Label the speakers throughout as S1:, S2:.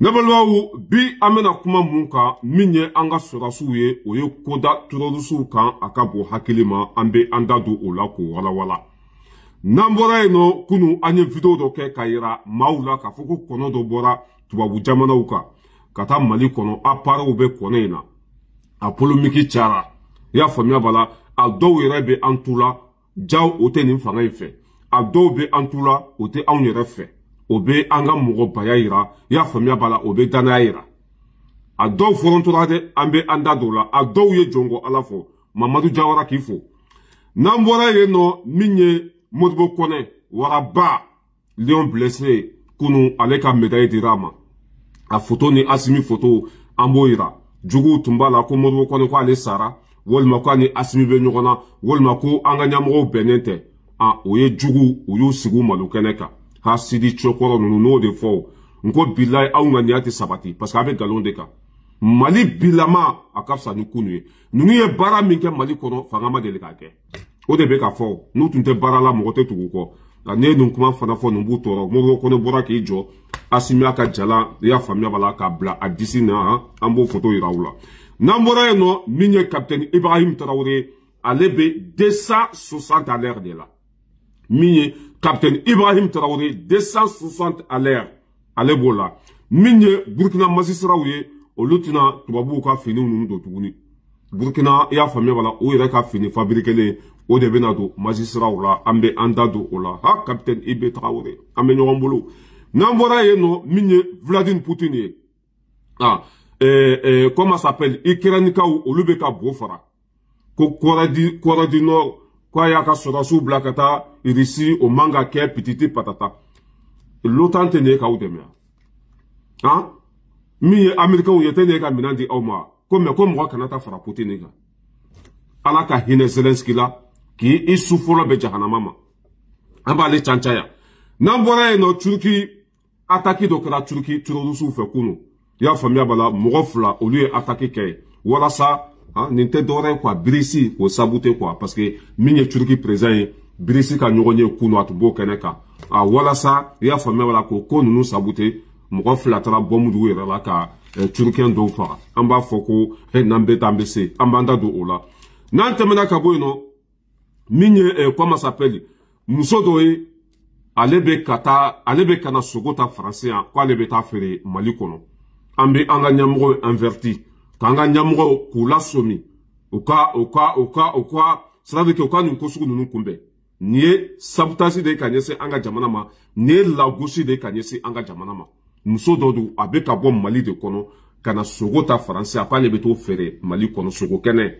S1: ne balimaw bi an bɛna kuma mun kan min ye an ka sɔrɔdasiw ye o ye koda terɔrisiw kan a ka bon hakili ma an bɛ an da don o la k'o walawala n'an bɔra yen nɔ kunu an ye video dɔ kɛ ka yira maaw la k'a fɔ ko kɔnɔ dɔ bɔra tubabu jamanaw kan ka taa mali kɔnɔ aparɛw bɛ kɔnɔ in na a polomiki cayara i y'a faamuya b'a la a dɔw yɛrɛ bɛ an tu la jaw o tɛ nin fanga in fɛ a dɔw bɛ an tu la o tɛ anw yɛrɛ fɛ o bɛ an ka mɔgɔbaya yira i y'a faamuya b'a la o bɛ dannaya yira a dɔw fɔrɔntora dɛ an bɛ an da don o la a dɔw ye jɔnkɔ ala fɔ mamadu jawara k'i fo n'an bɔra yen nɔ min ye modibo kɔnɛ waraba Léon Blessé kunu ale ka médaille dira a ma a foto ni Asimi foto an b'o yira juguw tun b'a la ko Modibo Kɔnɛ ko ale sara walima ko a ni Asimi bɛ ɲɔgɔn na walima ko an ka ɲɛmɔgɔw bɛnnen tɛ a o ye juguw u y'u sigi u malo kɛnɛ kan ha sidi cokɔrɔ ninnu n'o de fɔ o n ko bilayi aw ŋaniya tɛ sabati parce que a bɛ nkalon de kan mali bilama a ka fisa ni kunu ye ninnu ye baara min kɛ mali kɔnɔ fanga ma deli k'a kɛ o de bɛ ka fɔ n'u tun tɛ baara la mɔgɔ tɛ tugu kɔ nka ne ye nin kuma fana fɔ nin b'u tɔɔrɔ moribo ko ne bɔra k'i jɔ asimiya ka jalan i y'a faamuya b'a la k'a bila a disi na an b'o foto yira u la n'an bɔra yen nɔ min ye kapitɛni ibrahim tarawele ale bɛ desa soixante à l'heure de la min ye kapitɛni ibrahim tarawele desa soixante à l'heure ale b'o la min ye burkina masisiraw ye olu tɛna tubabuw ka fini ninnu don tuguni burkina i y'a faamuya b'a la o yɛrɛ ka fini fabirikelen o de bɛna don masisiraw la an bɛ an da don o la ha kapitɛni i bɛ taga wɛrɛ an bɛ ɲɔgɔn bolo n'an bɔra yen nɔ min ye vladimir putin ye ah eh, eh, comment s'appelle ikranikaw olu bɛ ka bo fara ko kɔrɔdi kɔrɔdi nord k'a y'a ka sɔrɔdasiw bila ka taa irisi o man ka kɛ pititi patata lotan tɛ nin ye k'aw dɛmɛ han min ye amerikɛnw ye tɛ nin ye ka minɛn di aw ma ko mɛ ko mɔgɔ kana ta fara putini kan ala ka hinɛ zelensiki la k'i i su fɔlɔ bɛ jahanama ma an b'ale cancaya n'an bɔra yen nɔ turki ataki dɔ kɛra turuki terorisiw fɛ kunu i y'a faamuya b'a la mɔgɔ fila olu ye ataki kɛ ye walasa nin tɛ dɔwɛrɛ ye kuwa birisi o sabu tɛ kuwa parce que min ye turuki perezan ye birisi ka ɲɔgɔn ye kunu a tun b'o kɛnɛ kan a walasa i y'a faamuya b'a la k'o ko ninnu sabu tɛ mɔgɔ fila taara bɔmu dugu yɛrɛ la ka turukiyɛn dɔw faga an b'a fɔ ko n'an bɛ taa an bɛ se an b'an da don o la n'an tɛmɛna ka bɔ yen nɔ min ye eh, comment s'appelle muso dɔ ye ale bɛ ka taa ale bɛ ka na sogo ta faransi yan ko ale bɛ taa feere mali kɔnɔ an bɛ an ka ɲɛmɔgɔw inverti k'an ka ɲɛmɔgɔw k'u lasomi u ka u ka u ka u ka siradi kɛ u ka nin ko sugu ninnu kunbɛn nin ye sabutasi de ye ka ɲɛsin an ka jamana ma nin ye lagosi de ye ka ɲɛsin an ka jamana ma muso dɔ don a bɛ ka bɔ mali de kɔnɔ ka na sogo ta faransi a k'ale bɛ t'o feere mali kɔnɔ sogo kɛnɛ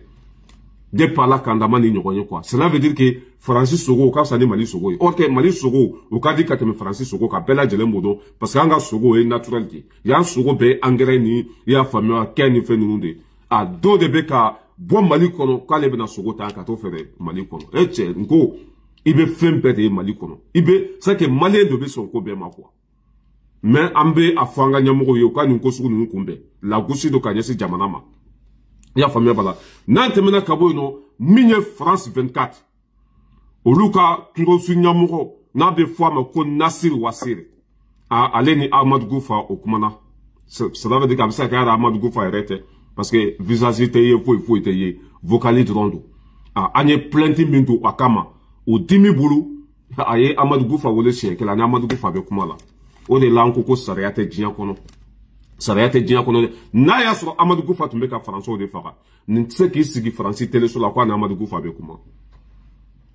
S1: depuis ala kan dama ni ɲɔgɔn ye quoi cela veut dire que faransi sogo o ka fisa ni mali sogo ye or que mali sogo o ka di ka tɛmɛ faransi sogo kan bɛɛ lajɛlen b'o dɔn parce que an ka sogo o ye naturel de ye y'an sogo bɛɛ ye angɛrɛ ni i y'a faamuya kɛ ni fɛn ninnu de a dɔ de bɛ ka bɔ mali kɔnɔ k'ale bɛna sogo ta ka t'o feere mali kɔnɔ e cɛ n ko i bɛ fɛn bɛɛ de ye mali kɔnɔ i bɛ c'est que maliyɛn de bɛ sɔn ko bɛɛ ma quoi mais an bɛ a fɔ an ka ɲɛmɔgɔw ye u ka nin ko sugu ninnu kunbɛn lagosi don ka ɲɛsin jamana ma i y'a faamuya b'a la n'an tɛmɛna ka bɔ yen nɔ min ye france 24 olu ka kungosu ɲɛmɔgɔ n'a bɛ fɔ a ma ko nasiri wasiri ale ni amadu gufa o kumana sadaba de ka a bɛ se ka kɛ yɛrɛ amadu gufa yɛrɛ tɛ parce que visage tɛ ye foyi foyi tɛ ye vocali dɔrɔn don an ye plainte min don a kama o dimi bolo a ye amadugu fa wele siɲɛ kelen ani amadugu fa bɛ kuma la o de la an ko ko sariya tɛ diɲɛ kɔnɔ sariya tɛ diɲɛ kɔnɔ dɛ n'a y'a sɔrɔ amadu gufa tun bɛ ka faransiw de faga nin tɛ se k'i sigi faransi teleso la ko a ni amadu gufa bɛ kuma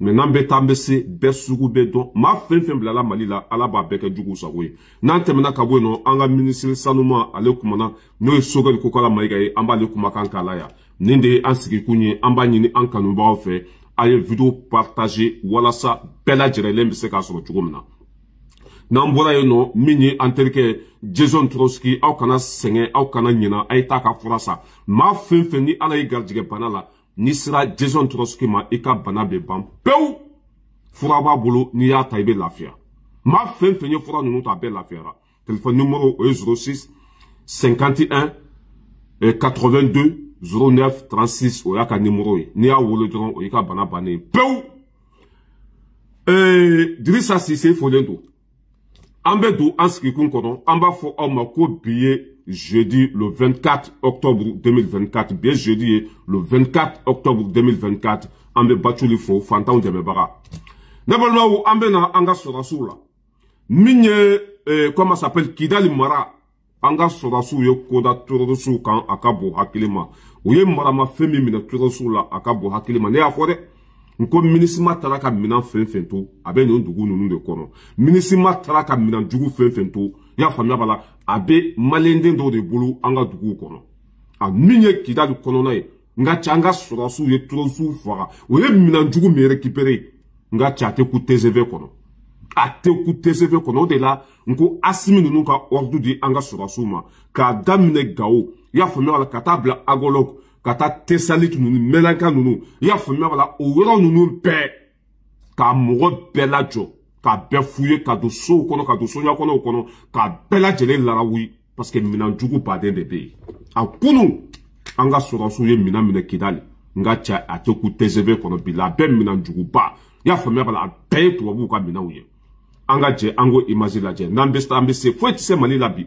S1: mɛ n'an bɛ taa an bɛ se bɛɛ sugu bɛɛ dɔn maa fɛn fɛn bilala mali la ala b'a bɛɛ kɛ juguw sago ye n'an tɛmɛna ka bɔ yen nɔ an ka minisiri sanuma ale kumana n'o ye sogɛli kokala mayiga ye an b'ale kumakan k'a la yan nin de ye an sigikun ye an b'a ɲini an kanubagaw fɛ a ye video partage walasa bɛɛ lajɛrɛlen bɛ se k'a sɔrɔ cogo min na n'an bɔra yen nɔ min ye an terikɛ jason troski aw kana sɛgɛn aw kana ɲina a ye taa ka fura sa maa fɛn fɛn ni ala ye garijɛgɛ bana la n'i sera jason troski ma i ka bana bɛ ban pewu fura b'a bolo n'i y'a ta i bɛ lafiya maa fɛn fɛn ye fura ninnu ta a bɛɛ lafiyara Téléphone numéro est 06 51 82 09 36 o y'a ka numéro ye n'i y'a wolo dɔrɔn o y'i ka bana bannen ye pewu ee dirisa sise folen don an bɛ don an sigikun kɔnɔ an b'a fɔ aw ma ko bi ye jeudi le 24 octobre 2024 bi ye jeudi ye le 24 octobre 2024 an bɛ baculi fo fantanw dɛmɛbaga ne balimaw an bɛ na an ka sɔrɔdasiw la min ye eh, comment s'appelle kidali mara an ka sɔrɔdasiw ye koda terɔrisiw kan a ka bon hakili ma u ye maramafɛn min minɛ terɔrisiw la a ka bon hakili ma ne y'a fɔ dɛ n ko minisima taara ka minɛn fɛn fɛn to a bɛ nin dugu ninnu de kɔnɔ minisima taara ka minɛn jugu fɛn fɛn to i y'a faamuya b'a la a bɛ maliyɛnden dɔw de bolo an ka duguw kɔnɔ a min ye kidali kɔnɔna ye n ka ca an ka sɔrɔsiw ye tɔrɔsiw faga o ye minan jugu min récupéré n ka ca a tɛ ku tcv kɔnɔ a tɛ ku tcv kɔnɔ o de la n ko asimi ninnu ka ordre di an ka sɔrɔsiw ma k'a daminɛ gawo i y'a faamuya wala ka taa bila agologue ka taa tesalit ninnu mɛlanka ninnu i y'a faamuya wala o yɔrɔ ninnu bɛɛ k'a mɔgɔ bɛɛ lajɔ k'a bɛɛ f'u ye ka don sow kɔnɔ ka don soɲakɔnɔw kɔnɔ k'a bɛɛ lajɛlen larawuli parce que minɛn jugu baden de bɛ yen a kunu an ka sɔrɔsiw ye minɛn minɛ kidali n ka cɛ a tɛ ku tcv kɔnɔ bi la a bɛɛ minɛn juguba i y'a faamuya b'a la a bɛɛ ye tubabuw ka minɛnw ye an ka jɛ an k'o image lajɛ n'an bɛ an bɛ se foyi tɛ se mali la bi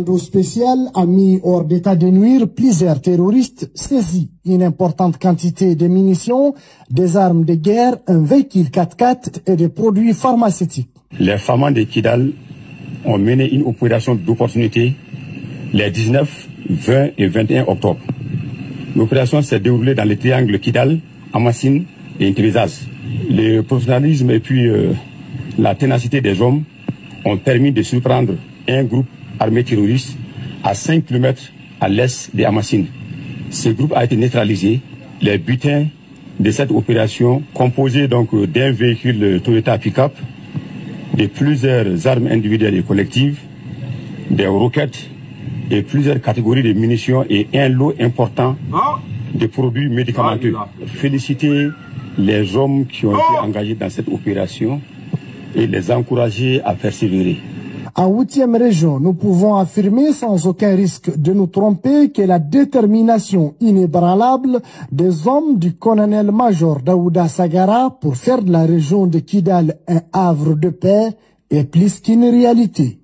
S2: dos spécial a mis hors d'état de nuire plusieurs terroristes saisis une importante quantité de munitions, des armes de guerre, un véhicule 4x4 et des produits pharmaceutiques.
S3: Les femmes de Kidal ont mené une opération d'opportunité les 19, 20 et 21 octobre. L'opération s'est déroulée dans les triangles Kidal, Amassine et Intrizaz. Le professionnalisme et puis euh, la ténacité des hommes ont permis de surprendre un groupe armé terroriste à 5 km à l'est des Amassines. Ce groupe a été neutralisé. Les butins de cette opération, composés donc d'un véhicule Toyota pick-up, de plusieurs armes individuelles et collectives, des roquettes de plusieurs catégories de munitions et un lot important de produits médicamenteux. Ah, Féliciter les hommes qui ont été oh. engagés dans cette opération et les encourager à persévérer.
S2: En huitième région, nous pouvons affirmer sans aucun risque de nous tromper que la détermination inébranlable des hommes du colonel-major Daouda Sagara pour faire de la région de Kidal un havre de paix est plus qu'une réalité.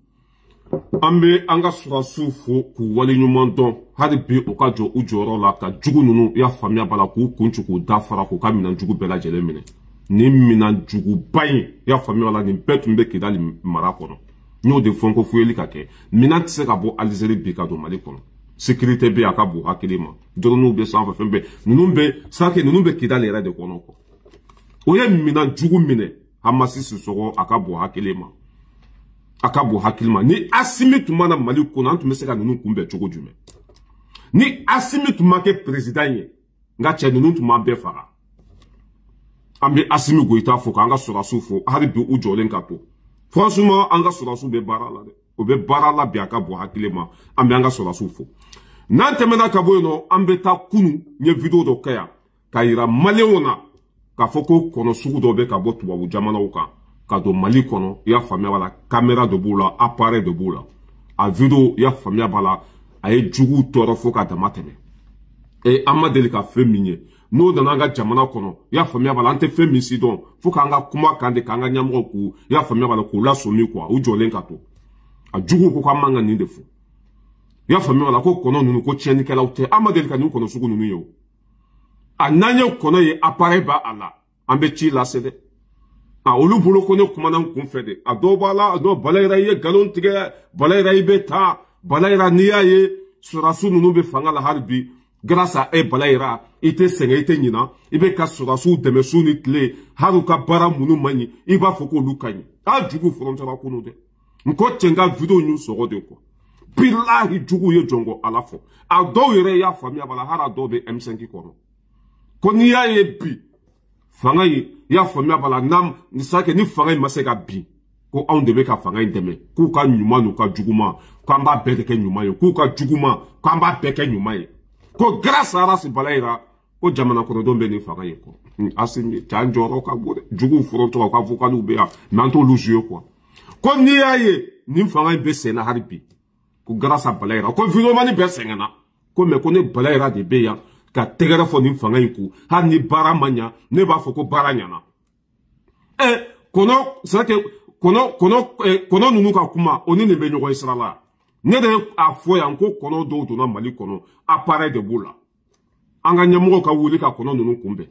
S1: an bɛ an ka sɔrɔdasiw fo k'u waleɲuman dɔn hali bi u ka jɔ u jɔyɔrɔ la ka jugu ninnu y'a faamuya b'a la k'u kun ci k'u da fara k'u ka minɛn jugu bɛɛ lajɛlen minɛ nin minɛn juguba in y'a faamuya la nin bɛɛ tun bɛ kidali mara kɔnɔ n y'o de fɔ n ko fuyeli ka kɛ minɛn tɛ se ka bɔ alizeri bi ka don mali kɔnɔ sekirite bɛ a ka bon hakili ma dɔrɔnuw bɛ sanfɛ fɛn bɛɛ ninnu bɛ sanke ninnu bɛ kidali yɛrɛ de kɔnɔ kɔ o ye minɛn jugu minɛ hamasi sosɔgɔ a ka bon hakili ma a ka bon hakili ma ni asimi tun mana mali kɔnɔ an tun bɛ se ka ninnu kunbɛn cogo jumɛn ni asimi tun ma kɛ perezidan ye nka cɛ ninnu tun b'an bɛɛ faga an bɛ asimi goyita fo k'an ka sɔrɔdasiw fo hali bi u jɔlen ka to franchement an ka sɔrɔdasiw bɛ baara la dɛ o bɛ baara la bi a ka bon hakili ma an bɛ an ka sɔrɔdasiw fo n'an tɛmɛna ka bɔ yen nɔ an bɛ taa kunu n ye video dɔ kɛ yan k'a yira maliyɛnw na k'a fɔ ko kɔnɔ sugu dɔ bɛ ka bɔ tubabu jamanaw kan ka don mali kɔnɔ i y'a faamuya b'a la kamera de b'u la appareil de b'u la a video i y'a faamuya b'a la a ye juguw tɔɔrɔ fo ka dama tɛmɛ ee an ma deli ka fɛn min ye n'o nana an ka jamana kɔnɔ i y'a faamuya b'a la an tɛ fɛn min si dɔn fo k'an ka kuma kan de k'an ka ɲɛmɔgɔw k'u i y'a faamuya b'a la k'u lasonni kuwa u jɔlen ka to a juguw ko k'an man ka nin de fɔ i y'a faamuya b'a la ko kɔnɔ ninnu ko tiɲɛnikɛlaw tɛ an ma deli ka nin kɔnɔ sugu ninnu ye o a n'an ye kɔnɔ ye appareil b'a a la an bɛ ci lase dɛ a olu bolo ko ne kumana n kun fɛ de a dɔw b'a la a dɔw balayira i ye nkalon tigɛ balayira i bɛ taa balayira n'i y'a ye sɔrɔdasiw ninnu bɛ fanga la hali bi grâce à e balayira i tɛ sɛgɛn i tɛ ɲina i bɛ ka sɔrɔdasiw dɛmɛ su ni tile hali u ka baara minnu man ɲi i b'a fɔ k'olu ka ɲi a jugu forontɔra kunu dɛ n ko cɛ n ka video y'u sɔgɔ de kuwa bilahi jugu ye jɔnkɔ ala fɔ a dɔw yɛrɛ y'a faamuya bala hali a dɔw bɛ m5 kɔnɔ ko n'i y'a ye bi fanga in y'a faamuya bala n'a sake ni fanga in ma se ka bin ko anw de bɛ ka fanga in dɛmɛ k'u ka ɲuman n'u ka juguman k'an b'a bɛɛ de kɛ ɲuman ye k'u ka juguman k'an b'a bɛɛ kɛ ɲuman ye ko grâce à Arasi Balayira ko jamana kɔnɔdenw bɛ nin fanga ye kɔ asimi cɛ an jɔyɔrɔ ka bon dɛ juguw foro tɔgɔ ka vokaliw bɛ yan mɛ an t'olu zuye kuwa ko n'i y'a ye nin fanga in bɛ sen na hali bi ko garasa balayira ko vidiyomani bɛɛ sɛgɛnna ko mɛ ko ne balayira de bɛ yan ka tɛgɛrɛ fɔ nin fanga in kun hali ni baara ma ɲa ne b'a fɔ ko baara ɲana ɛ kɔnɔ sɛrɛkɛ kɔnɔ kɔnɔ kɔnɔ ninnu ka kuma o ni nin bɛ ɲɔgɔn ye sira la ne de a fɔ yan ko kɔnɔ dɔw donna mali kɔnɔ appareil de b'o la an ka ɲɛmɔgɔw ka wuli ka kɔnɔ ninnu kunbɛn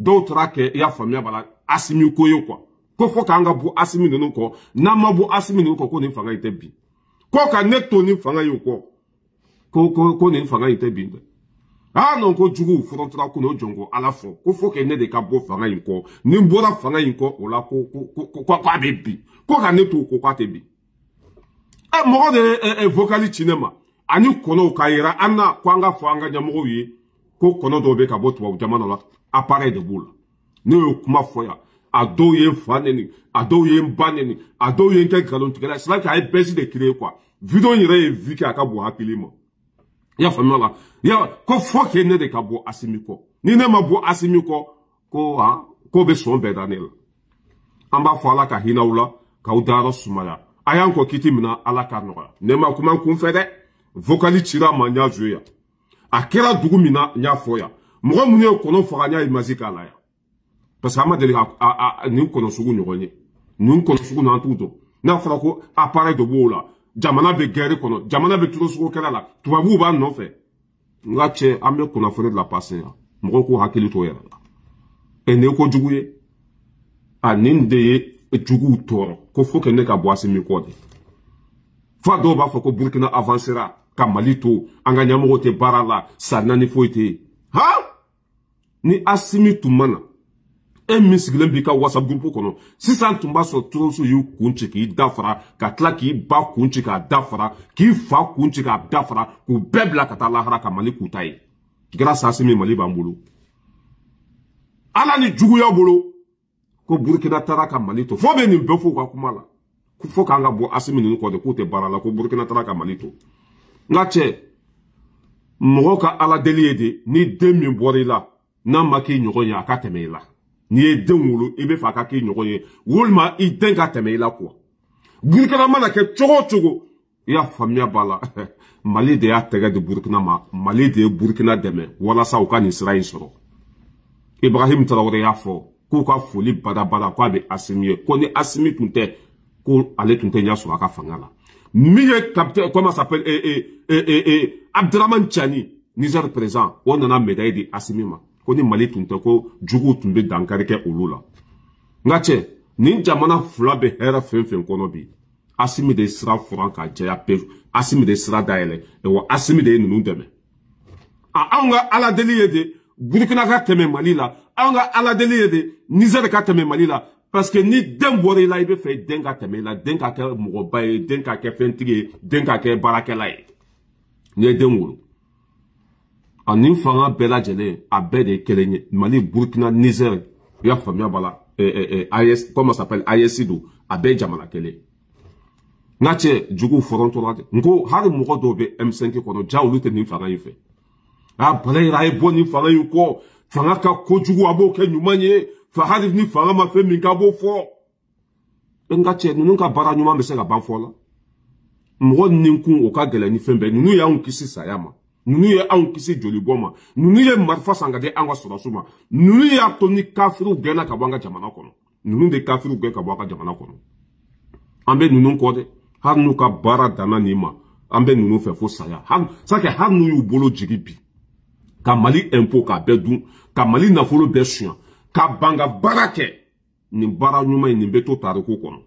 S1: dɔw taara kɛ i y'a faamuya b'a la asimi ko ye kuwa ko fo k'an ka bɔ asimi ninnu kɔ n'an ma bɔ asimi ninnu kɔ ko nin fanga in tɛ bin ko ka ne to nin fanga in kɔ ko ko ko nin fanga in tɛ bin dɛ aa nɔn ko juguw fɔrɔtɔra ko n'o jɔn ko ala fɔ ko fo ke ne de ka bɔ fanga in kɔ ni n bɔra fanga in kɔ o la ko ko ko ko a bɛ bin ko ka ne to ko k'a tɛ bin ɛ mɔgɔ de ye vokali ci ne ma ani kɔnɔw k'a yira an na ko an ka fɔ an ka ɲɛmɔgɔw ye ko kɔnɔ dɔw bɛ ka bɔ tubabu jamana la appareil de b'u la ne y'o kuma fɔ yan a dɔw ye n fa neni a dɔw ye n ba neni a dɔw ye n kɛ nkalontigɛla c'est là que a ye bɛsi de créer quoi video in yɛrɛ ye vi kɛ a ka bon hakili ma i y'a faamuya la ya ko fɔ k'e ne de ka bɔ asimi kɔ ni ne ma bɔ asimi kɔ ko a ko bɛ sɔn bɛɛ da ne la an b'a fɔ ala ka hinɛ aw la k'aw dayɔrɔ sumaya a y'an kɔ kiti min na ala k'a nɔgɔya ne ma kuma n kun fɛ dɛ vokali cira a ma n y'a zo yan a kɛra dugu min na n y'a fɔ yan mɔgɔ minnu ye kɔnɔ faga n y'a imasi k'a la yan parce que an ma deli ka nin kɔnɔ sugu ɲɔgɔn ye nin kɔnɔ sugu na an t'u dɔn n'a fɔra ko appareil dɔ b'o la jamana bɛ gɛri kɔnɔ jamana bɛ toro sugu kɛra la tubabuw b'a nɔfɛ n ka cɛ an bɛ kunnafoni la pase yan mɔgɔw k'u hakili to yɛrɛ la ɛ nin ye ko jugu ye a nin de ye juguw tɔɔrɔ ko fo kɛ ne ka bɔ asimi kɔ de fa dɔw b'a fɔ ko burkina avansera ka mali to an ka ɲɛmɔgɔw tɛ baara la sa naani foyi tɛ yen han ni asimi tun ma na e min sigilen b'i ka whatsapp groupe kɔnɔ sisan tun b'a sɔrɔ toroso y'u kun ci k'i dafara ka tila k'i ba kun ci k'a dafara k'i fa kun ci k'a dafara k'u bɛɛ bila ka taa lahara ka mali k'u ta ye grâce asimi mali b'an bolo ala ni juguya bolo ko burkina taara ka mali to fo bɛ nin bɛɛ fo ka kuma la fo k'an ka bɔ asimi ninnu kɔ de k'u tɛ baara la ko burkina taara ka mali to n ka cɛ mɔgɔ ka ala deli ye de ni den min bɔra i la n'a ma k'i ɲɔgɔn ye a ka tɛmɛ i la n'i ye den wolo i bɛ fɛ a ka k'i ɲɔgɔn ye walima i den ka tɛmɛ i la kuwa burkina mana kɛ cogo o cogo i y'a faamuya b'a la mali de y'a tɛgɛ di burukina ma mali de ye burukina dɛmɛ walasa u ka nin sira in sɔrɔ ibrahim tarawele y'a fɔ k'u ka foli badabada k'a bɛ asimi ye ko ni asimi tun tɛ ko ale tun tɛ ɲɛ sɔrɔ a ka fanga la min ye capitaine comment s'appelle eh, eh, eh, eh, eh, abdurahman cani niger président o nana médaille di asimi ma ko ni mali tun tɛ ko juguw tun bɛ dankari kɛ olu la n ka cɛ nin jamana fila bɛ hɛrɛ fɛn fɛn kɔnɔ bi asimi de sira furan ka jɛya pewu asimi de sira dayɛlɛ wa asimi de ye ninnu dɛmɛ a anw ka ala deli ye de burukina ka tɛmɛ mali la anw ka ala deli ye de nizɛri ka tɛmɛ mali la parce que ni den bɔra i la i bɛ fɛ den ka tɛmɛ i la den ka kɛ mɔgɔba ye den ka kɛ fɛntigi ye den ka kɛ baarakɛla ye n'i ye den wolo a nin fanga bɛɛ lajɛlen a bɛɛ de ye kelen ye mali burkina niger i y'a faamuya b'a la as comment s'appelle as don a bɛɛ ye jamana kelen n ka cɛ juguw fɔrɔntɔla de n ko hali mɔgɔ dɔw bɛ m5 kɔnɔ ja olu tɛ nin fanga in fɛ a bana yɛrɛ a ye bɔ nin fanga in kɔ fanga ka kojugu a b'o kɛ ɲuman ye fa hali ni fanga ma fɛn min k'a b'o fɔ n ka cɛ ninnu ka baara ɲuman bɛ se ka ban fɔ la mɔgɔ ninkun o ka gɛlɛn ni fɛn bɛɛ ninnu y'anw kisi saya ma ninnu ye anw kisi jolibɔ ma ninnu ye marifa san ka di an ka sɔrɔsiw ma ninnu y'a to ni kafiriw gɛnna ka bɔ an ka jamana kɔnɔ ninnu de kafiriw gɛn ka bɔ an ka jamana kɔnɔ an bɛ ninnu kɔ dɛ hali n'u ka baara danna nin ma an bɛ ninnu fɛ fo saya sakɛ hali n'u y'u bolo jigi bi ka mali ɛnpo k'a bɛɛ dun ka mali nafolo bɛɛ suɲa ka ban ka baara kɛ nin baara ɲuman in nin bɛ to tariku kɔnɔ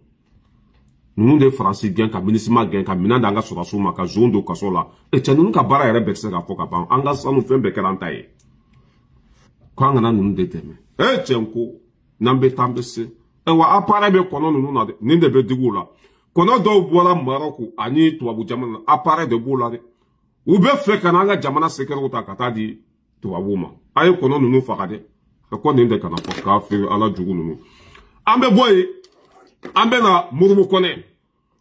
S1: ninnu de faransi gɛn ka minisima gɛn ka minɛn d'an ka sɔrɔdasiw ma ka zon don kaso la e cɛ ninnu ka baara yɛrɛ bɛɛ tɛ se ka fɔ ka ban an ka sanu fɛn bɛɛ kɛra an ta ye ko an kana ninnu de dɛmɛ e cɛ n ko n'an bɛ taa an bɛ se e wa appareil bɛ kɔnɔ ninnu na dɛ nin de bɛ digi u la kɔnɔ dɔw bɔra marɔku ani tubabu jamana na appareil de b'u la dɛ u bɛ fɛ ka n'an ka jamana sekɛrɛw ta ka taa di tubabuw ma a ye kɔnɔ ninnu faga dɛ ka kɔ nin de kana fɔ k'a feere ala jugu ninnu an bɛ bɔ yen an bɛ na moribo kɔnɛ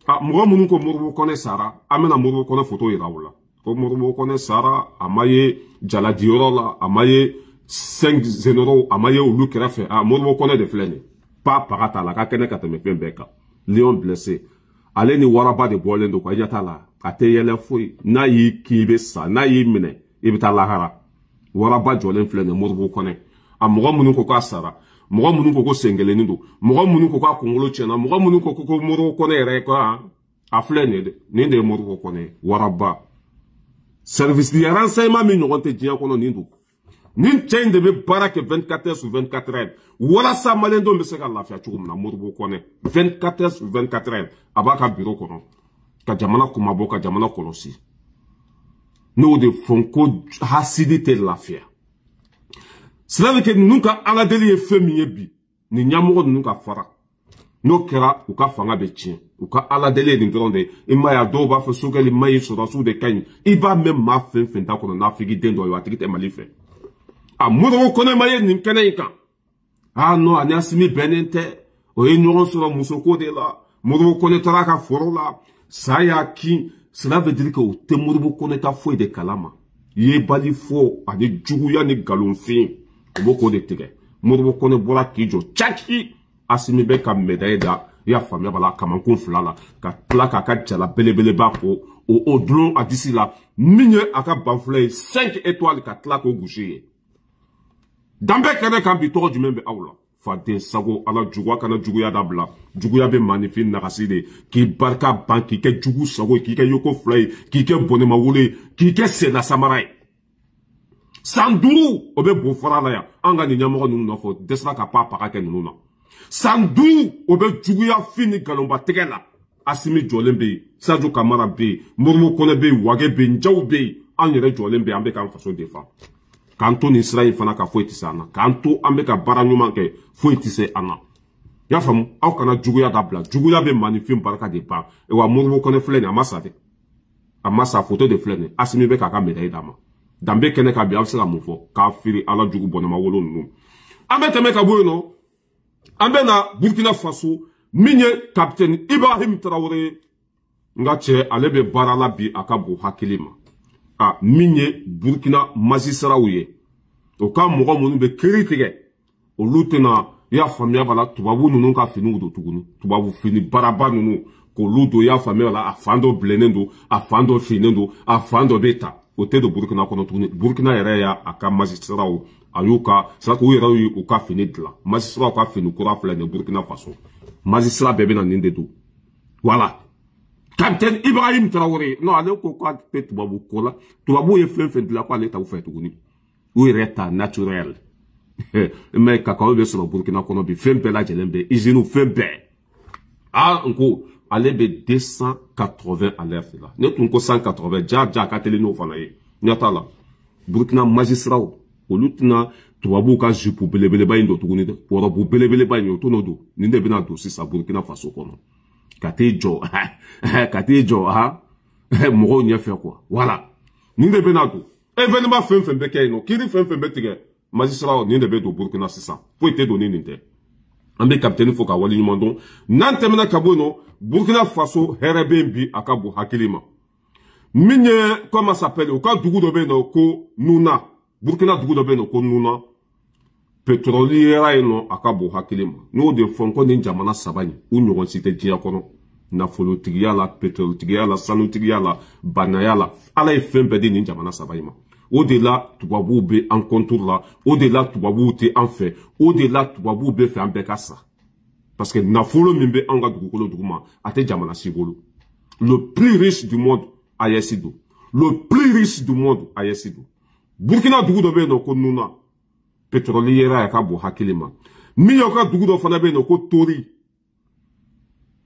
S1: a mɔgɔ minnu ko moribo kɔnɛ sara an bɛna moribo kɔnɛ foto yira u la ko moribo kɔnɛ sara a ma ye jaladiyɔrɔ la a ma ye cinq généraux a ma ye olu kɛrɛfɛ a moribo kɔnɛ de filɛ nin pa paga t'a la ka kɛnɛ ka tɛmɛ fɛn bɛɛ kan lion blessé ale ni waraba de bɔlen don ka ɲɛ t'a la a tɛ yɛlɛ foyi n'a y'i k'i bɛ sa n'a y'i minɛ i bɛ taa lahara waraba jɔlen filɛ nin moribo kɔnɛ a mɔgɔ minnu ko k'a sara mɔgɔ minnu ko ko senkelennin don mɔgɔ minnu ko k'a kunkolo tiɲɛna mɔgɔ minnu ko ko moribo kɔnɛ yɛrɛ ka a filɛ nin ye dɛ nin de ye moribo kɔnɛ ye waraba service renseignement min ɲɔgɔn tɛ diɲɛ kɔnɔ nin don nin cɛ in de bɛ baara kɛ 24 heures sur 24 heures walasa maliyɛndenw bɛ se ka lafiya cogo min na moribo kɔnɛ 24 heures sur 24 heures a b'a ka biro kɔnɔ ka jamana kumabɔ ka jamana kɔlɔsi n'o de fɔ n ko hasidi tɛ lafiya sira bɛ kɛ ninnu ka ala deli ye fɛn min ye bi nin ɲɛmɔgɔ ninnu ka fara n'o kɛra u ka fanga bɛ tiɲɛ u ka ala deli ye nin dɔrɔn de ye i ma ye a dɔw b'a fɔ sokɛli ma ye sɔrɔdasiw de ka ɲi i b'a mɛn maa fɛn fɛn da kɔnɔ n'afiriki den dɔ ye a tigi tɛ mali fɛ a modibo kɔnɛ ma ye nin kɛnɛ in kan aa nɔ ani asimi bɛnnen tɛ o ye ɲɔgɔn sɔrɔ musoko de la moribo kone taara ka foro la sa y'a kin cela veut dire que o tɛ moribo kone ta foyi de kalama ye bali fo ani juguya ni nkalonfin o b'o k'o de tigɛ moribo kone bɔra k'i jɔ caki asimi bɛ ka mɛdaye da i y'a faamuya b'a la kamankun fila la ka tila k'a ka jala belebeleba ko o o dulon a disi la min ye a ka banfula ye 5 étoiles ka tila k'o gosi ye danbe kɛnɛ kan bi tɔgɔ jumɛn bɛ aw la faden sago ala juguya kana juguya dabila juguya bɛ maanifin nagasi de k'i barika ban k'i kɛ jugu sago ye k'i kɛ yoko fila ye k'i kɛ bɔnɛmawolo ye k'i kɛ sennasamara ye san duuru o bɛ bo fara la yan an ka nin ɲɛmɔgɔ ninnu nɔfɛ dɛsɛra ka pan paga kɛ ninnu na san duuru o bɛ juguya fin ni galonba tɛgɛ la asimi jɔlen bɛ yen sajo kamara bɛ yen moribo kɔnɛ bɛ yen wage bɛ yen njaw bɛ yen an yɛrɛ jɔlen bɛ yen an bɛ k'an faso de fa k'an to nin sira in fana ka foyi tɛ se an na k'an to an bɛ ka baara ɲuman kɛ foyi tɛ se an na i y'a faamu aw kana juguya dabila juguya bɛ maaninfin barika de ban wa moribo kɔnɛ filɛ nin a ma sa dɛ a ma sa foto de filɛ nin asimi bɛ k'a ka médaille d'a ma danbe kɛnɛ ka bi a bɛ se ka mun fɔ k'a firi ala jugu bɔnɛma wolo ninnu an bɛ tɛmɛ ka bɔ yen nɔ an bɛ na burkina faso min ye kapitɛni ibrahim tarawele ye n ka cɛ ale bɛ baara la bi a ka bon hakili ma a min ye burkina masisiraw ye o ka mɔgɔ minnu bɛ kiri tigɛ olu tɛna i y'a faamuya b'a la tubabu ninnu ka finiw don tuguni tubabu fini baraba ninnu k'olu don i y'a faamuya la a fan dɔ bilennen don a fan dɔ finnen don a fan dɔ bɛ ta o tɛ don burukina kɔnɔ tuguni burukina yɛrɛ y'a a ka masisiraw a y'u ka sirako u yɛrɛw y'u ka fini dilan masisiraw ka fini kura filɛ nin ye burukina faso masisira bɛɛ bɛ na nin de don wala kapitɛni ibrahim tarawele non ale ko k'a tɛ tubabu ko la tubabuw ye fɛn fɛn dilan k'ale t'aw fɛ tuguni u yɛrɛ ta naturel mɛ kakaw bɛ sɔrɔ burukina kɔnɔ bi fɛn bɛɛ lajɛlen bɛ iziniw fɛn bɛɛ a n ko ale bɛ 280 à l'heure de la ne tun ko 180 ja ja ka teli n'o fana ye ɲɛ t'a la burukina majisiraw olu tɛna tubabuw ka zipu belebeleba in don tuguni dɛ wɔrɔbu belebeleba in o t'o don nin de bɛna don sisan burukina faso kɔnɔ ka t'i jɔ ka t'i jɔ ha mɔgɔw ɲɛfɛ kuwa wala nin de bɛna don evenema fɛn fɛn bɛ kɛ yen nɔ kiri fɛn fɛn bɛ tigɛ majisiraw nin de bɛ don burukina sisan foyi tɛ don ni nin tɛ an bɛ kapitɛni fo ka wale ɲuman dɔn n'an tɛmɛna ka bɔ yen nɔ burukina faso hɛrɛ bɛ yen bi a ka bon hakili ma min ye kɔma sapɛli u ka dugu dɔ bɛ yen nɔ ko nuna burukina dugu dɔ bɛ yen nɔ ko nuna petroliyera yen nɔ a ka bon hakili ma n'o de fɔ n ko nin jamana saba in u ɲɔgɔn si tɛ diɲɛ kɔnɔ nafolotigiya la petrolitigiya la sanutigiya la banaya la ala ye fɛn bɛɛ di nin jamana saba in ma o de la tubabuw bɛ an kɔntur la o de la tubabuw tɛ an fɛ o de la tubabuw bɛ fɛ an bɛɛ ka sa parce que nafolo min bɛ anw ka dugukolo duguma a tɛ jamana si bolo le plus riche du monde ayɛsi don le plus riche du monde ayɛsi don burkina dugu dɔ bɛ yen nɔ ko nuna petrɔli yera yɛ ka bon hakili ma miliyɔn ka dugu dɔ fana bɛ yen nɔ ko tori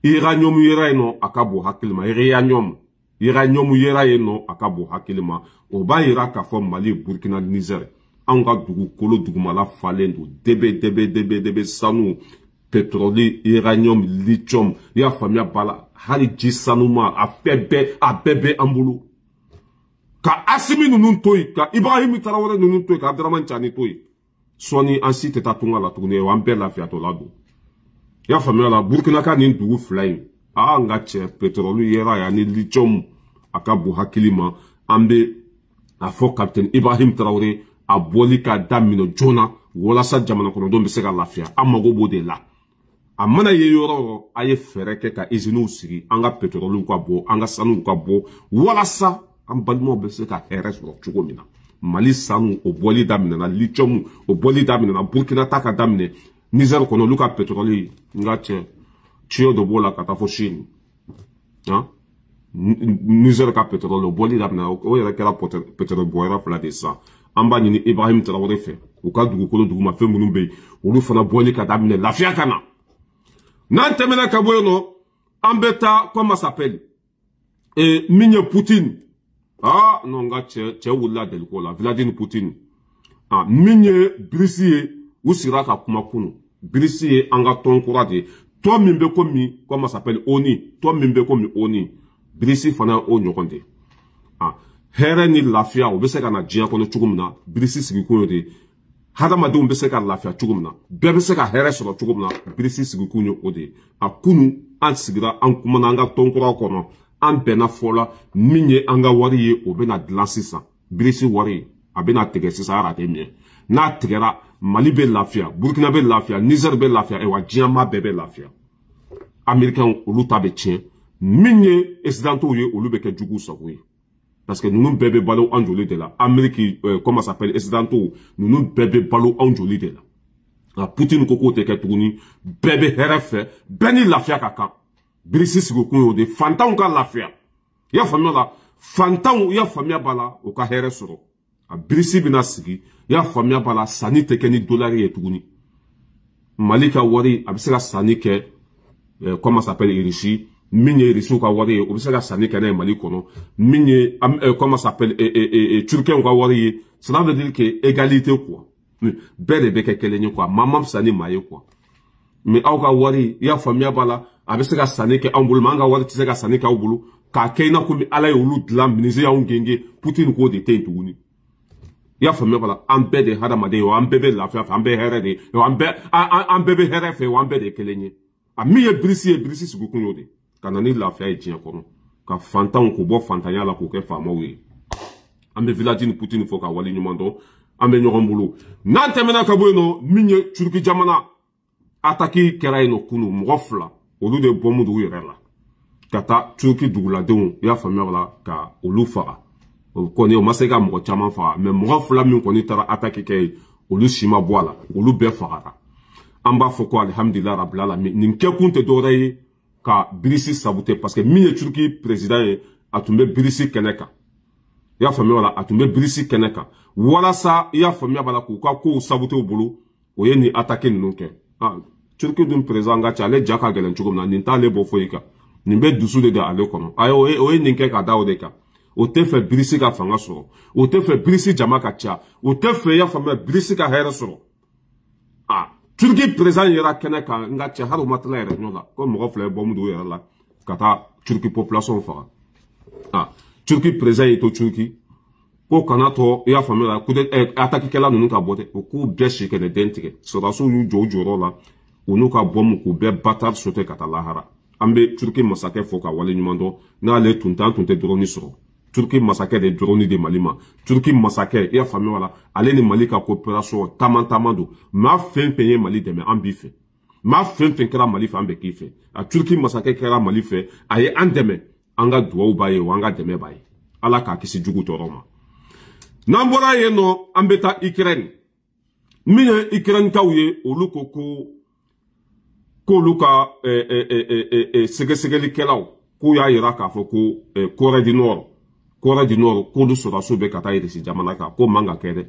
S1: iranium yera yen nɔ a ka bon hakili ma iranium iranium yera yen nɔ a ka bon hakili ma o b'a yira k'a fɔ mali burkina nizɛri anw ka dugukolo dugumala falen don debe debe debe debe sanu petroli iranium lithium i y'a faamuya b'a la hali ji sanuma a bɛɛ bɛɛ a bɛɛ bɛ an bolo ka asimi ninnu to yen ka ibrahim tarawele ninnu to yen ka abdurahman cani to yen sɔɔni an si tɛ taa tunga la tuguni an bɛɛ lafiyatɔla don i y'a faamuya la burkina ka nin dugu fila in aa n ka cɛ petrɔlu yera yan ni lithium a ka bon hakili ma an bɛ a fɔ kapitɛni ibrahim tarawele a bɔli ka daminɛ joona walasa jamanakɔnɔdenw bɛ se ka lafiya an mago b'o de la a mana ye yɔrɔ yɔrɔ a ye fɛɛrɛ kɛ ka iziniw sigi an ka petrɔliw ka bɔ an ka sanuw ka bɔ walasa an balimaw bɛ se ka hɛrɛ sɔrɔ cogo min na mali sanu o bɔli daminɛna litiyɔmu o bɔli daminɛna burkina ta ka daminɛ nizɛri kɔnɔ olu ka petrɔli n ka cɛ tiyo dɔ b'o la ka taa fo sini Hein? Niger ka pétrole o bɔli daminɛ o yɛrɛ kɛra pétrole bɔyɔrɔ fila de sisan an b'a ɲini Ibrahim Traoré fɛ u ka dugukolo duguma fɛn minnu bɛ yen olu fana bɔli ka daminɛ lafiya ka na n'an tɛmɛna ka bɔ yen nɔ an bɛ taa comment s'appelle min ye Poutine aa n'o n ka cɛ cɛ wulila deliko la vladimir putin a ah, min ye birisi ye u sigira ka kuma kunu birisi ye an ka tɔn kura de ye tɔn min bɛ komi kɔma sapɛli oni tɔn min bɛ komi oni birisi fana ye o ɲɔgɔn de ye a ah, hɛrɛ ni lafiya o bɛ se ka na diɲɛ kɔnɔ cogo min na birisi sigikun ye de hadamadenw bɛ se ka lafiya cogo min na bɛɛ bɛ se ka hɛrɛ sɔrɔ cogo min na birisi sigikun ye o de ye a kunu an sigira an kumana an ka tɔn kura kɔnɔ an bɛnna fɔ la min ye an ka wari ye o bɛna dilan sisan birisi wari a bɛna tigɛ sisan a tɛ ɲɛ n'a tigɛra mali bɛ lafiya burukina bɛ lafiya nizɛri bɛ lafiya ayiwa diɲɛmaa bɛɛ bɛ lafiya amerikɛnw olu ta bɛ tiɲɛ min ye esidantow ye olu bɛ kɛ juguw sago ye parce que ninnu bɛɛ bɛ balo an joli de la ameriki euh, comment ça s'appelle occidentaux ninnu bɛɛ bɛ balo an joli de la nka putin ko k'o tɛ kɛ tuguni bɛɛ bɛ hɛrɛ fɛ bɛɛ ni lafiya ka kan birisi sigikun y'o de fantanw ka lafiya i y'a faamuya la fantanw i y'a faamuya b'a la u ka hɛrɛ sɔrɔ a birisi bɛna sigi i y'a faamuya b'a la sanni tɛ kɛ ni dolari ye tuguni mali ka wari a bɛ se ka sanni kɛ eh, comment s'appelle irisi min ye irisiw ka wari ye o bɛ se ka sanni kɛ n'a ye mali kɔnɔ min ye eh, comment s'appelle eh, turukɛw ka wari ye cela veut dire que égalité quoi bɛɛ de bɛ kɛ kelen ye kuwa maa ma fisa ni maa ye kuwa mɛ aw ka wari i y'a faamuya b'a la a bɛ se ka sanni kɛ anw bolo mɛ an ka wari tɛ se ka sanni kɛ aw bolo k'a kɛ i n'a komi ala ye olu dilan minise y'anw genge putin k'o de tɛ yen tuguni i y'a faamuya b'a la an bɛɛ de ye hadamaden ye wa an bɛɛ bɛ lafiya fɛ an bɛɛ hɛrɛ de ye wa an bɛɛ an bɛɛ bɛ hɛrɛ fɛ wa an bɛɛ de ye kelen ye a min ye birisi ye birisi sigikun y'o de ka na ni lafiya ye diɲɛ kɔnɔ ka fantanw k'u bɔ fantanya la k'u kɛ faamaw ye an bɛ vilaji ni putini fɔ ka wale ɲuman dɔn an bɛ ɲɔgɔn bolo n'an tɛmɛna ka bɔ yen nɔ min ye curuki jamana ataki kɛra yen nɔ kunu mɔgɔ fila olu de bɔmu dugu yɛrɛ la ka taa turuki duguladenw i y'a faamuya o la ka olu faga o kɔni o ma se ka mɔgɔ caman faga mɛ mɔgɔ fila min kɔni taara ataki kɛ yen olu si ma bɔ a la olu bɛɛ fagara an b'a fɔ ko alihamudulila rabila la nin kɛkun tɛ dɔwɛrɛ ye ka birisi sabute parce que min ye turuki perezidan ye a tun bɛ birisi kɛnɛ kan i y'a faamuya o la a tun bɛ birisi kɛnɛ kan walasa i y'a faamuya b'a la k'u ka kow sabutew bolo o ye nin atake ninnu kɛ ah, turki dun perezan ka ca ale ja ka gɛlɛn cogo min na nin t'ale bɔ foyi kan nin bɛ dusu de da ale kɔnɔ ayi o ye o ye nin kɛ ka da o de kan o tɛ fɛ birisi ka fanga sɔrɔ o tɛ fɛ birisi jama ka ca o tɛ fɛ i y'a faamuya birisi ka hɛrɛ sɔrɔ a turki perezan yɛrɛ kɛnɛ kan nka cɛ hali o ma tila yɛrɛ ɲɔ la ko mɔgɔ fila ye bɔmu don yɛrɛ la ka taa turki population faga a turki perezan y'i to turki ko kana tɔ i y'a faamuya ko eh, atakikɛla ninnu ka bɔ dɛ o k'u bɛɛ si kɛlɛ den tigɛ sɔrɔdasiw y'u jɔ u jɔyɔrɔ la u n'u ka bɔmu k'u bɛɛ batari sote ka taa lahara an bɛ turuki masakɛ fɔ ka wale ɲuman dɔn n'ale tun t'an tun tɛ dɔrɔni sɔrɔ turuki masakɛ de dɔrɔni de mali ma turuki masakɛ i y'a faamuya la ale ni mali ka coopération taman taman don maa fɛn fɛn ye mali dɛmɛ an b'i fɛ maa fɛn fɛn kɛra mali fɛ an bɛ k'i fɛ a turuki masakɛ kɛra mali fɛ a ye an dɛmɛ an ka duwawu b'a ye wa an ka dɛmɛ b'a ye ala k'a kisi jugu tɔɔrɔ ma n'an bɔra yen nɔ an bɛ taa ikirɛni min ye ikirɛnikaw ye olu ko ko k'olu ka sɛgɛsɛgɛlikɛlaw k'u y'a yira k'a fɔ ko kɔrɛ di nɔrɔ kɔrɛ di nɔrɔ k'olu sɔrɔdaso bɛ ka taa irisi jamana kan k'o man ka kɛ dɛ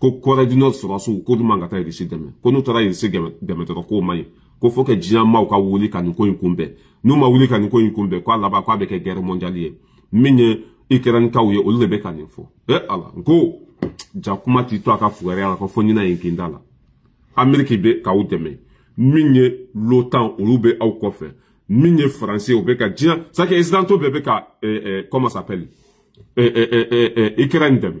S1: ko kɔrɛ du nord sɔrɔsiw k'olu man ka taa irisi dɛmɛ ko n'u taara irisi dɛmɛ dɔrɔn k'o man ɲi ko fo kɛ diɲɛ maaw ka wuli ka nin ko in kunbɛn n'u ma wuli ka nin ko in kunbɛn k'a laban k'a bɛ kɛ gɛrɛ mɔndiyali ye min ye ikɛrɛnikaw ye olu de bɛ ka nin fɔ e ala n ko ja kuma t'i to a ka fugɛrɛya la ko fo ɲinan ye kinda la ameriki bɛ k'aw dɛmɛ min ye lotan olu bɛ aw kɔfɛ min ye faransi o bɛ ka diɲɛ sake esidanto bɛɛ bɛ ka comment s'appelle ikɛrɛn dɛmɛ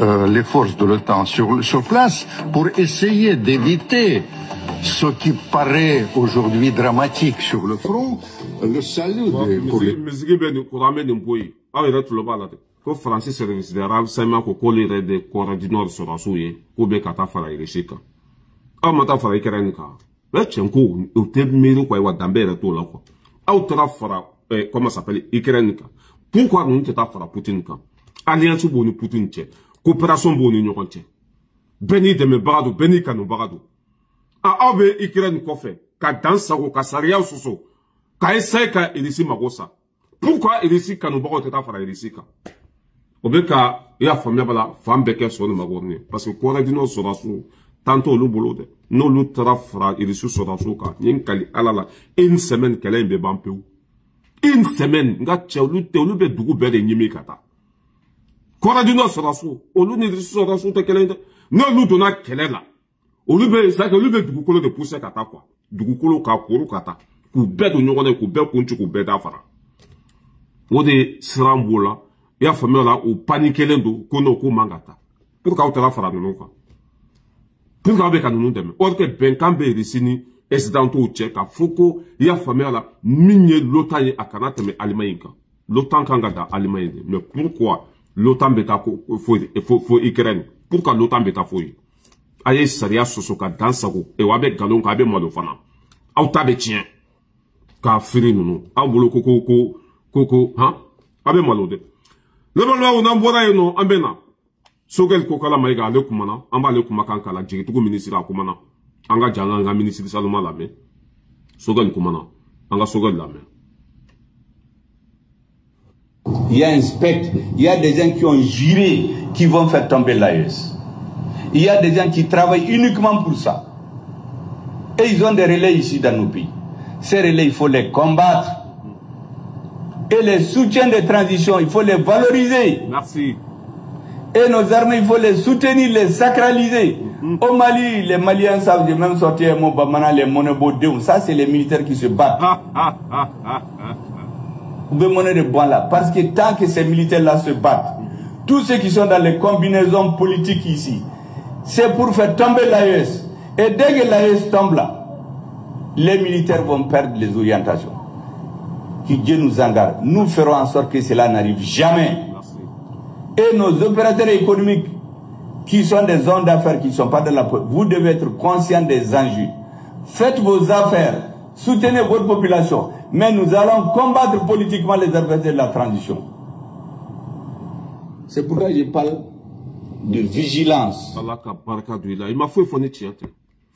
S4: euh, les forces de l'OTAN sur, sur place pour essayer d'éviter ce qui paraît aujourd'hui dramatique sur le front, le salut
S1: des policiers. aw yɛrɛ tulo b'a la dɛ ko faransi sɛrɛvisi dara sɛma ko k'olu yɛrɛ de kɔrɔ di nɔri sɔrɔdasiw ye k'u bɛ ka taa fara irisi kan aw ma taa fara ikɛrɛni kan o ye cɛn ko o tɛ miiri kuwa wa danbe yɛrɛ t'o la kuwa aw taara fara ɛɛ comment s'appelle Ukraine kan pourquoi ninnu tɛ taa fara Poutine kan alliance b'o ni Poutine cɛ coopération b'o ni ɲɔgɔn cɛ bɛɛ n'i dɛmɛbaga don bɛɛ n'i kanubaga don a aw bɛ Ukraine kɔfɛ ka dan sago ka sariyaw soso k'a ye sayi ka Russie mago sa pourquoi irisi kanubagaw tɛ taa fara irisi kan o bɛ ka i y'a faamuya b'a la fan bɛɛ kɛ sɔni magɔrɔni ye parce que kɔrɔdinɔ sɔrɔdasiw tan tɛ olu bolo dɛ n'olu taara fara irisi sɔrɔdasiw kan n ye n kali ala la une semaine kɛlɛ in bɛ ban pewu une semaine n ka cɛ olu tɛ olu bɛ dugu bɛɛ de ɲimi ka taa kɔrɔdinɔ sɔrɔdasiw olu ni irisi sɔrɔdasiw tɛ kelen ye dɛ n'olu donna kɛlɛ la olu bɛ sake olu bɛ dugukolo de poussé ka taa quoi dugukolo ka koro ka taa k'u bɛɛ don ɲɔgɔn na k'u bɛɛ kun ci k'u bɛɛ da fara o de siran b'o la i y'a faamuya o la u panikelen don ko n'o ko man ka taa pour que aw taara fara ninnu kan pour que aw bɛ ka ninnu dɛmɛ or que bɛnkan bɛ irisi ni ɛsidantow cɛ k'a fɔ ko i y'a faamuya la min ye lotan ye a kana tɛmɛ alimaɲi kan lotan kan ka da alimaɲi de mais pourquoi lotan bɛ taa fo ukraine pourquoi lotan bɛ taa fo yen a ye sariya sɔsɔ ka dan sago ewa a bɛ nkalon kan a bɛ malo fana aw ta bɛ tiɲɛ k'a firi ninnu aw bolo ko ko ko ko ko han a bɛ malo dɛ ne balimaw n'an bɔra yen nɔ an bɛ na sogɛli ko kala mayiga ale kumana an b'ale kumakan k'a la jigitugu minisiri a kumana an ka jan an ka minisiri saluma lamɛn sogɛli kumana an ka sogɛli lamɛn
S5: Il y a inspecte, il y a des gens qui ont juré qu'ils vont faire tomber l'AES. Il y a des gens qui travaillent uniquement pour ça. Et ils ont des relais ici dans nos pays. Ces relais, il faut les combattre. Et les soutiens de transition, il faut les valoriser.
S1: Merci.
S5: Et nos armées, il faut les soutenir, les sacraliser. Mm-hmm. Au Mali, les Maliens savent de même sortir mon Bamana, les Monebo Ça, c'est les militaires qui se battent. Ah, ah, ah, Vous de bois là. Parce que tant que ces militaires-là se battent, tous ceux qui sont dans les combinaisons politiques ici, c'est pour faire tomber l'AES. Et dès que l'AES tombe là, les militaires vont perdre les orientations. Que Dieu nous en garde. Nous ferons en sorte que cela n'arrive jamais. Et nos opérateurs économiques, qui sont des hommes d'affaires, qui ne sont pas de la vous devez être conscient des enjeux. Faites vos affaires, Soutenez votre population, mais nous allons combattre politiquement les adversaires de la transition. C'est pourquoi je parle de vigilance.
S1: Allah ka barika don i la i ma foyi fɔ ni tiɲɛ tɛ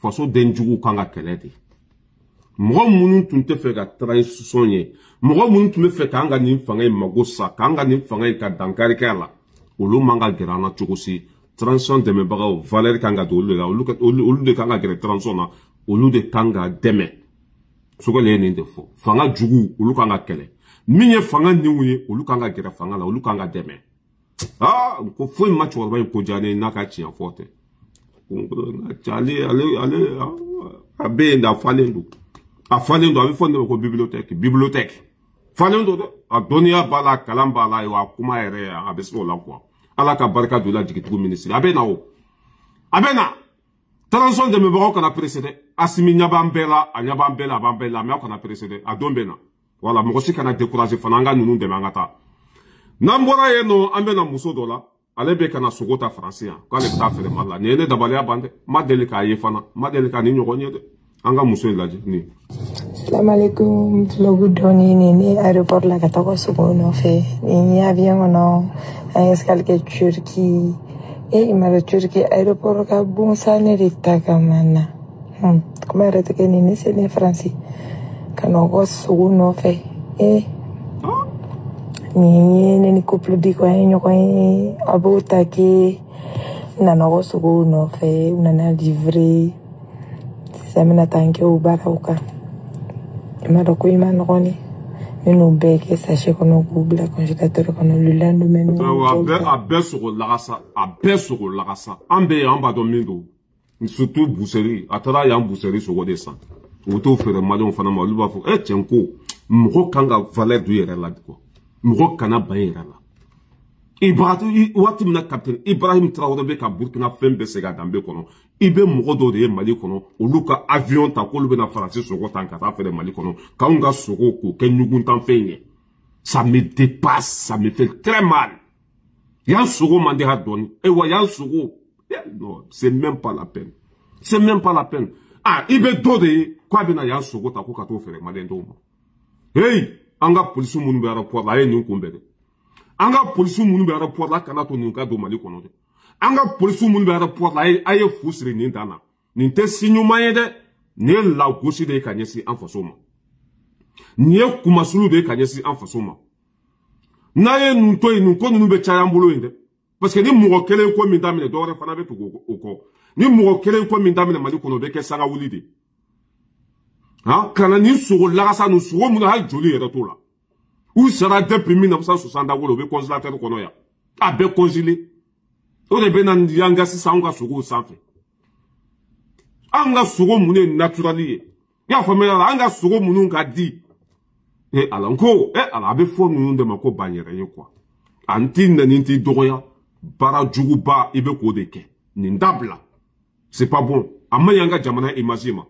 S1: faso den jugu kan ka kɛlɛ de mɔgɔ minnu tun tɛ fɛ ka transition ye mɔgɔ minnu tun bɛ fɛ k'an ka nin fanga in mago sa k'an ka nin fanga in ka dankari kɛ a la olu man ka gɛrɛ an na cogo si transition dɛmɛbagaw valeur kan ka don olu de la olu olu de kan ka gɛrɛ transition na olu de kan ka dɛmɛ sogɛlɛ ye nin de fɔ fanga jugu olu kan ka kɛlɛ min ye fanga niw ye olu kan ka gɛrɛ fanga la olu kan ka dɛmɛ aa ko foyi ma cɛkɔrɔba in ko diya ne n'a ka tiɲɛ fɔ tɛ ale ale ale a bɛ yen de a falen don a falen don a bɛ fɔ ne ma ko bibliothèque bibliothèque falen don dɛ a dɔnniya b'a la a kalan b'a la wa a kuma yɛrɛ a bɛ se o la kuwa ala ka barika don i la jigitugu minisiri a bɛ na o a bɛ na transition dɛmɛbagaw kana perese dɛ asimi ɲɛ b'an bɛɛ la a ɲɛ b'an bɛɛ la a b'an bɛɛ la mɛ aw kana perese dɛ a don bɛ na wala mɔgɔ si kana découragé fana an ka ninnu dɛmɛ an ka taa n'an bɔra yen nɔ an bɛna muso dɔ la ale bɛ kana sogo ta faransi yan k'ale bɛ taa feere mali la nin ye ne dabaliya ban dɛ n ma deli k'a ye fana n ma deli ka nin ɲɔgɔn ye dɛ an ka muso in lajɛ nin
S6: salamaleykum vlogu dɔɔni nin ne aéroport la ka taga sogo nɔfɛ nin ye avion kɔnɔ an ye escale kɛ turki e i ma dɔn turki aéroport ka bon sa ne de ta ka man na kuma yɛrɛ tɛ kɛ nin ne se ne faransi ka na ɔgɔ sogo nɔfɛ e nin ye ne ni couple di ko an ye ɲɔgɔn ye a b'o ta ke nana ɔgɔ sogo nɔfɛ u nana livrer sisan n bɛna taa n kɛ o baaraw kan i m'a dɔn ko i ma nɔgɔn de ne n'o bɛɛ kɛ sase kɔnɔ k'u bila congélateur kɔnɔ le lendemain
S1: a bɛɛ sogo lagasa a bɛɛ sogo lagasa an bɛ yan an b'a dɔn min don surtout busɛri a taara yan busɛri sogo de san u bɛ t'o feere maliyɛnw fana ma olu b'a fɔ ɛ cɛ n ko mɔgɔ kan ka valeur don i yɛrɛ la quoi mɔgɔ kana ban i yɛrɛ la i b'a to waati min na kapitɛni ibrahim tarawele bɛ ka burukina fɛn bɛɛ segin a danbe kɔnɔ i bɛ mɔgɔ dɔw de ye mali kɔnɔ olu ka avion ta k'olu bɛna faransi sogo tan ka taa feere mali kɔnɔ k'anw ka sogo k'o kɛ ɲuguntanfɛn ye ça me dépasse ça me fait très mal yan sogo man di ha dɔɔni ayiwa yan sogo non c'est même pas la peine c'est même pas la peine ah i bɛ dɔ de ye k'a bɛna yan sogo ta ko ka t'o feere maliyɛn dɔw ma heyi an ka polisi minnu bɛ aéroport la a ye nin kunbɛn dɛ an ka polisi minnu bɛ aéroport la kana to nin ka don mali kɔnɔ dɛ an ka polisiw minnu bɛ aéroport la a ye fu siri nin dan na nin tɛ si ɲuman ye dɛ nin ye lagosi de ye ka ɲɛsin an faso ma nin ye kumasulu de ye ka ɲɛsin an faso ma n'a ye nin to yen nin ko ninnu bɛ caya an bolo yen dɛ parce que ni mɔgɔ kelen ko min daminɛ dɔwɛrɛ fana bɛ tugu o kɔ ni mɔgɔ kelen ko min daminɛ mali kɔnɔ o bɛ kɛ sanga wuli de ye han kana ni sogo lagasa ninnu sogo minnu hali joli yɛrɛ t'o la u sara depuis 1960 wolo be consulateur kono ya a be consulé o de bena yanga sisan anw ka sogow sanfɛ anw ka sogo mun ye naturali ye i y'a faamuya la an ka sogo minnu ka di e ala n ko e ala a bɛ fɔ ninnu de ma ko banyɛrɛ ye kuwa a n t'i nani n t'i dɔgɔya baara juguba i bɛ k'o de kɛ nin dabila c'est pas bon a man ɲi an ka jamana image ma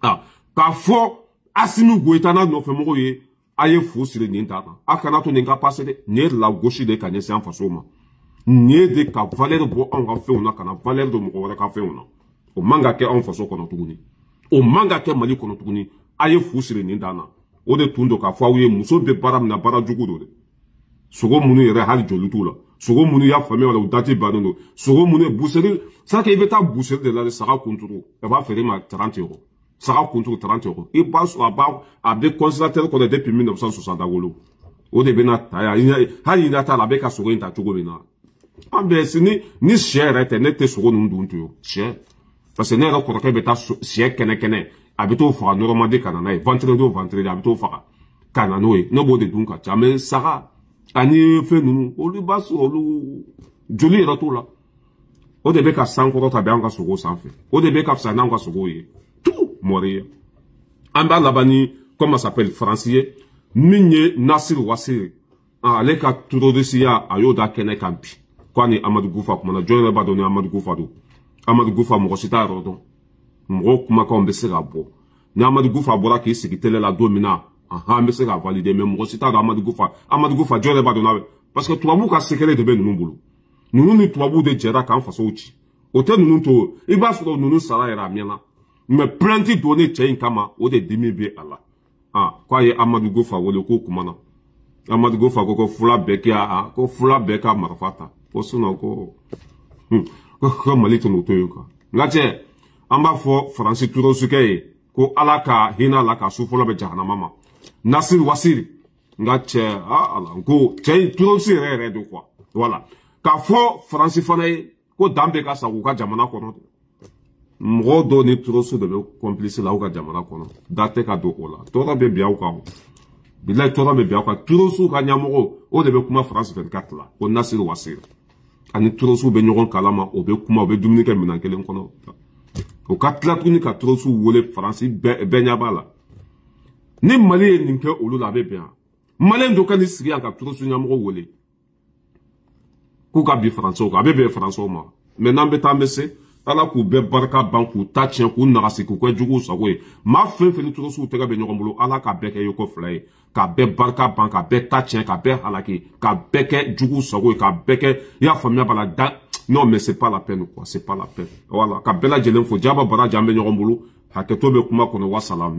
S1: k'a fɔ asimi goyita n'a nɔfɛ mɔgɔw ye a ye fu siri nin ta kan a kana to nin ka pase dɛ nin ye lagosi de ka ɲɛsin an faso ma nin ye de ka valɛri bɔ anw ka fɛnw na ka na valɛri don mɔgɔ wɛrɛ ka fɛnw na o man ka kɛ anw faso kɔnɔ tuguni o man ka kɛ mali kɔnɔ tuguni a ye fu siri nin dan na o de tun don k'a fɔ aw ye muso bɛ baara min na baara jugu don dɛ sogo minnu yɛrɛ hali joli t'u la sogo minnu y'a faamuya la u dati bannen don sogo minnu buseri saraka i bɛ taa buseri de la saga kunturu a b'a feere ma taran tɛ yɔrɔ saga kunturu taran tɛ yɔrɔ i b'a sɔrɔ a b'a a bɛ kɔnsilatɛri kɔnɔ depuis 1960 a wolo o de bɛna ta yan hali ɲina t'a la a bɛ ka sogo in ta cogo min na an bɛ ni ni sɛ yɛrɛ tɛ ne tɛ sogo ninnu dun to yen sɛ parce que ne yɛrɛ kɔrɔkɛ bɛ taa sɛ kɛnɛ kɛnɛ a bɛ t'o faga nɔrɔmadi ka na n'a ye ventredi o ventredi a bɛ t'o faga ka na n'o ye ne b'o de dun ka ca mɛ saga ani fɛn ninnu olu b'a sɔrɔ olu joli yɛrɛ t'o la o de bɛ ka sankɔrɔ ta bɛ an ka sogo sanfɛ o de bɛ ka fisa n'an ka sogow ye tu mɔri ye an b'a laban ni comment s'appelle faransi ye min ye nasiri wasiri ale ka turorisiya a y'o da kɛnɛ kan bi ko a ni amadu gufa kumana jɔn yɛrɛ b'a dɔn ni amadu gufa don amadu gufa mɔgɔ si t'a yɔrɔ dɔn mɔgɔw kumakanw bɛ se ka bɔ ni amadu gufa bɔra k'i sigi tele la don min na ahan n bɛ se k'a valide mɛ mɔgɔ si t'a dɔn amadu gufa amadu gufa jɔn yɛrɛ b'a dɔn n'a bɛ parce que tubabuw ka sekere de bɛ ninnu bolo ninnu ni tubabuw de jɛra k'an fasow ci o tɛ ninnu to i b'a sɔrɔ ninnu sara yɛrɛ a mɛnna mɛ plainte donnen cɛ in kama o de dimi bɛ a la aa k'a ye amadu go fa wele k'o kuma na amadu go fa ko ko fula bɛɛ kɛ a ko fula bɛɛ ka marifa ta ko sinɔn ko ka mali tun o to yen kan n ka cɛ an b'a fɔ faransi turosukɛ ye ko ala ka hinɛ a la ka su fɔlɔ bɛ jahanama ma nasiri wasiri n ka cɛ aa ala n ko cɛ in turosi yɛrɛ yɛrɛ de kuwa wala k'a fɔ faransi fana ye ko dan bɛ ka sa k'u ka jamana kɔnɔ mɔgɔw dɔw ni toroso de bɛ kɔnpilisi la aw ka jamana kɔnɔ da tɛ ka don o la tɔɔrɔ bɛ bin aw kan o bilayi tɔɔrɔ bɛ bin aw kan toroso ka ɲɛmɔgɔ o de bɛ kuma faransi fɛ ka tila ko nasiri wasiri ani toroso bɛ ɲɔgɔn kalama o bɛ kuma o bɛ dumuni kɛ minɛn kelen kɔnɔ o ka tila tuguni ka toroso wele faransi bɛɛ ɲɛ b'a la ni mali ye nin kɛ olu la a bɛ bɛn yan maliyɛn dɔ ka nin sigi yan ka toroso ɲɛmɔgɔ wele k'u ka bi faransiw kan a bɛ bɛn faransiw ma mɛ n'an bɛ taa an bɛ se ala k'u bɛɛ barika ban k'u ta tiɲɛ k'u nagasi k'u kɛ juguw sago ye maa fɛn fɛn ni tɔgɔsiw tɛgɛ bɛ ɲɔgɔn bolo ala k'a bɛɛ kɛ yeko fila ye k'a bɛɛ barika ban k'a bɛɛ ta tiɲɛ k'a bɛɛ halaki k'a bɛɛ kɛ juguw sago ye k'a bɛɛ kɛ i y'a faamuya b'a la da non mais c'est pas la peine quoi c'est pas la peine voilà ka bɛɛ lajɛlen fo jaba baraji an bɛ ɲɔgɔn bolo hakɛto bɛ kuma kɔnɔ wasalaam